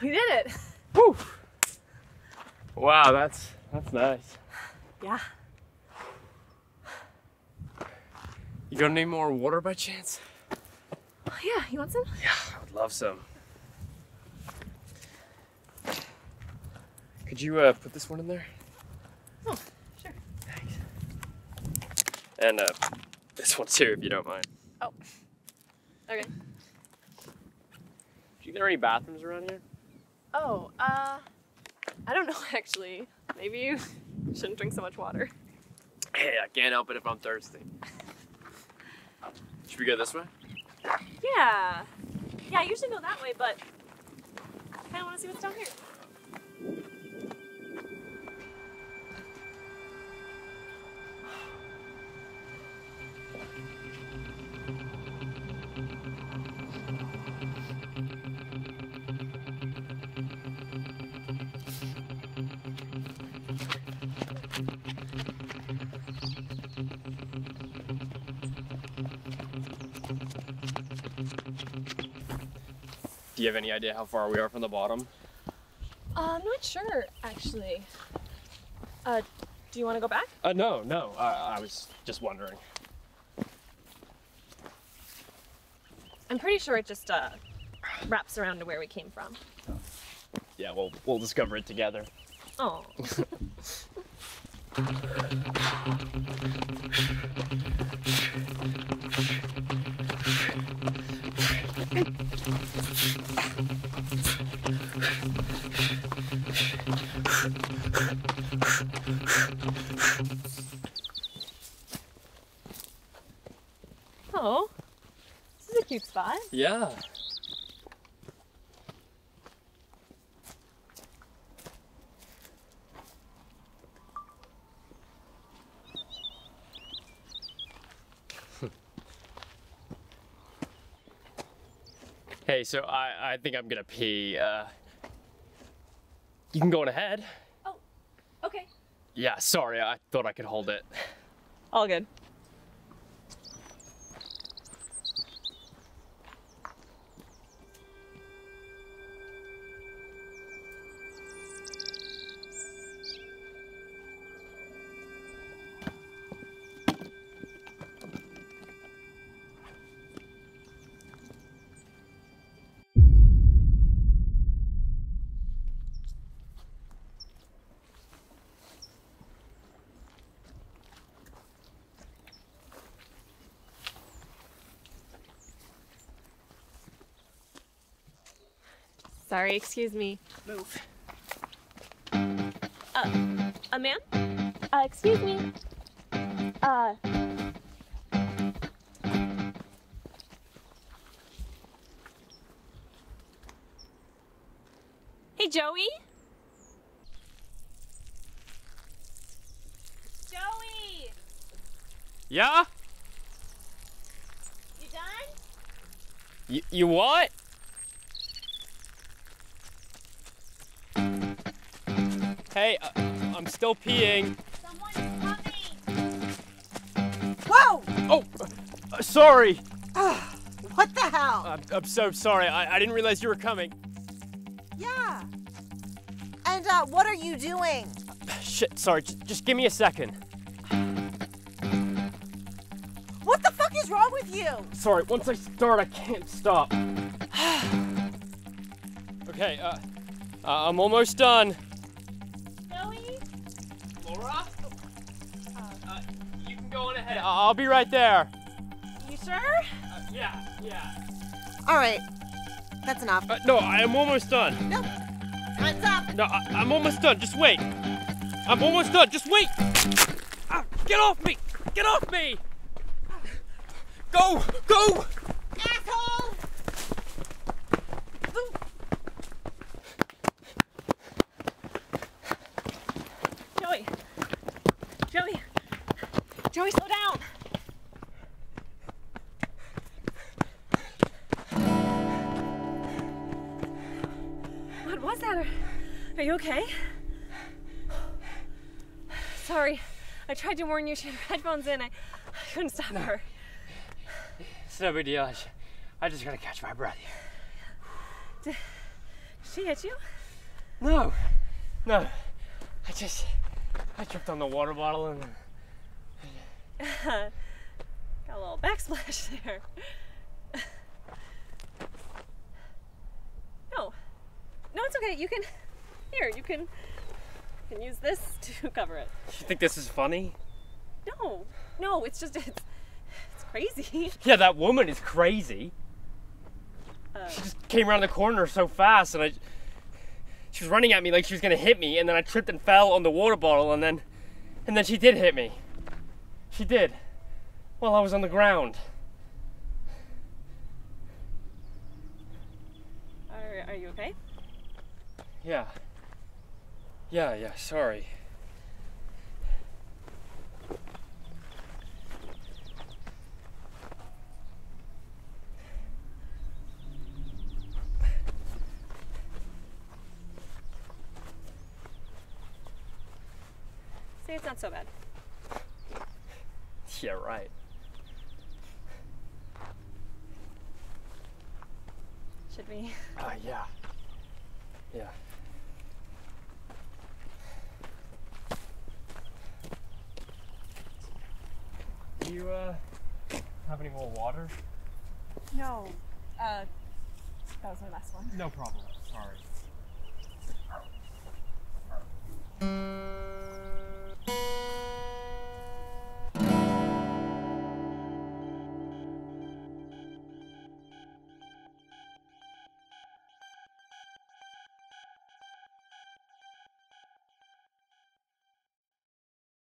We did it. Whew. Wow, that's that's nice. Yeah. You gonna need more water by chance? Oh, yeah, you want some? Yeah, I would love some. Could you uh, put this one in there? Oh, sure. Thanks. And uh, this one too, if you don't mind. Oh. Okay. Do you think there are any bathrooms around here? Oh, uh, I don't know actually. Maybe you shouldn't drink so much water. Hey, I can't help it if I'm thirsty. Should we go this way? Yeah. Yeah, I usually go that way, but I kind of want to see what's down here. Do you have any idea how far we are from the bottom? Uh, I'm not sure actually. Uh, do you want to go back? Uh, no, no. I, I was just wondering. I'm pretty sure it just uh wraps around to where we came from. Yeah, we'll we'll discover it together. Oh. Oh. This is a cute spot. Yeah. hey, so I, I think I'm gonna pee. Uh, you can go on ahead. Oh, okay. Yeah, sorry, I thought I could hold it. All good. Sorry, excuse me. Move. Uh, a man? Uh, excuse me. Uh. Hey, Joey? Joey! Yeah? You done? You, you what? Hey, uh, I'm still peeing. Someone's coming! Whoa! Oh, uh, sorry. What the hell? I'm, I'm so sorry. I, I didn't realize you were coming. yeah. And uh, what are you doing? Shit, sorry. J- just give me a second. What the fuck is wrong with you? Sorry, once I start, I can't stop. okay, uh, uh, I'm almost done. I'll be right there. You sure? Uh, yeah, yeah. All right. That's enough. Uh, no, I am almost done. No. Time's up. No, I, I'm almost done. Just wait. I'm almost done. Just wait. Ah, get off me! Get off me! Go! Go! Are you okay? Sorry, I tried to warn you. She had headphones in. I, I couldn't stop her. It's no big deal. I just gotta catch my breath here. She hit you? No, no. I just, I tripped on the water bottle and Got a little backsplash there. no. No, it's okay. You can. Here, you can. You can use this to cover it. you think this is funny? No. No, it's just. It's, it's crazy. Yeah, that woman is crazy. Uh, She just came around the corner so fast, and I. She was running at me like she was gonna hit me, and then I tripped and fell on the water bottle, and then, and then she did hit me. She did. While I was on the ground. are, are you okay? Yeah. Yeah, yeah. Sorry. See, it's not so bad. Yeah, right. Should we? Uh, yeah. Yeah. Do you uh, have any more water? No. Uh, that was my last one. No problem. Sorry.